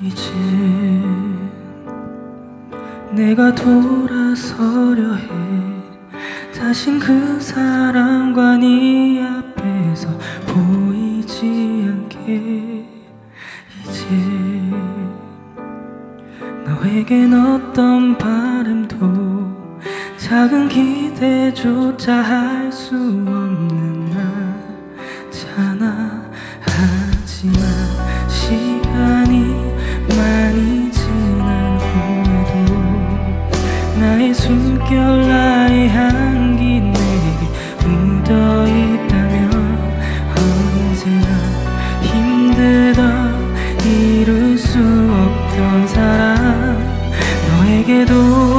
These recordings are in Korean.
이제 내가 돌아서려 해. 다신 그 사람과 네 앞에서 보이지 않게. 이제 너에겐 어떤 바람도 작은 기대조차 할 수 없는 결 나의 향기 내게 묻어 있다면 언제나 힘들다 이룰 수 없던 사랑 너에게도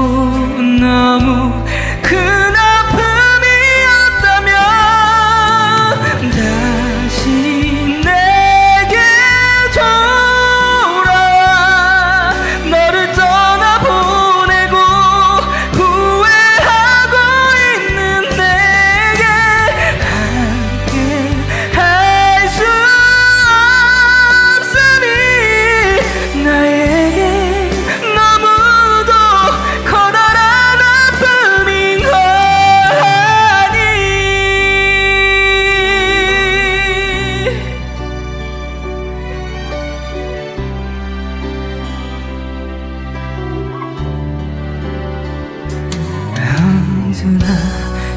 언제나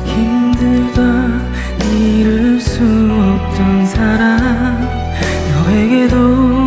힘들던 이룰 수 없던 사랑 너에게도